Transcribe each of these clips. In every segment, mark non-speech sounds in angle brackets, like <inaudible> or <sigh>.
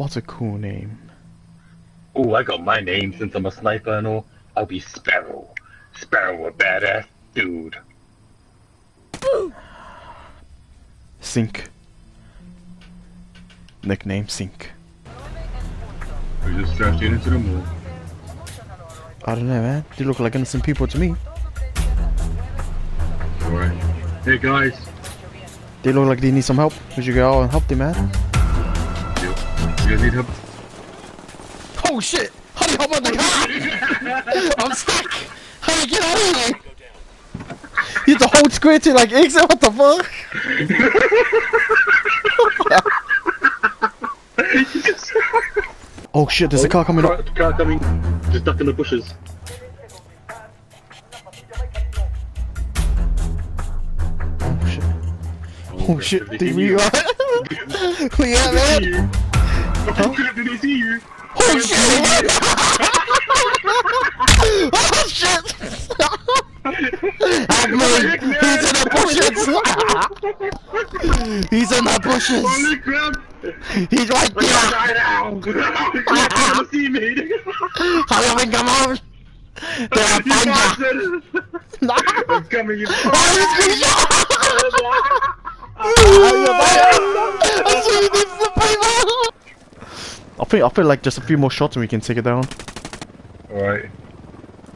What's a cool name? Oh, I got my name since I'm a sniper and all. I'll be Sparrow. Sparrow, a badass dude. Sink. Nickname Sink. We just drafted into the moon. I don't know, man. They look like innocent people to me. Alright. Hey guys. They look like they need some help. We should go out and help them, man. You, you need help? Oh shit! How do you hop on the car? <laughs> Ah! <laughs> I'm stuck! How do you get out of here? You have to hold square like exit, what the fuck? <laughs> oh shit, there's a oh, car coming up. Car, car coming. Just duck in the bushes. Oh shit. Oh, oh shit, Did did we see got We got Did man! They see you? Oh, huh? Did they see you? Oh shit! oh shit! Me! He's in the bushes! <laughs> He's in the bushes! Holy crap! He's right there! at now! Gonna see me! Hurry up come on! They're a bastard! No! I'm coming in. Oh, he's shot! I think I feel like just a few more shots and we can take it down. Alright.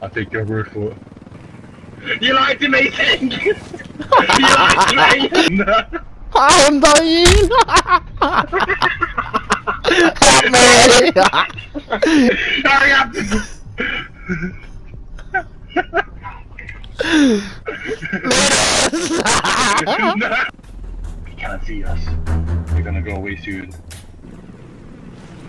I'll take your word for it. You lied to me, King! <laughs> you lied to me! <laughs> I'm dying! Help me! Hurry up! He can't see us. They're gonna go away soon. Ah, get it! They can see us! They can see us!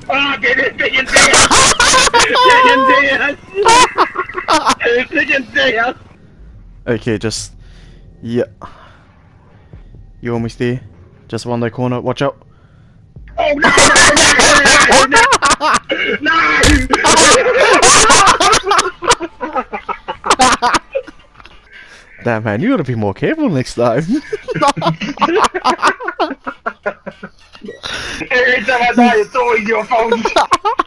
They can see us! okay, just... Yeah. You almost there. Just one that corner, watch out. Oh no! No! no! Damn man, you gotta be more careful next time. <laughs> <laughs> Every time I die, it's always your phone. <laughs>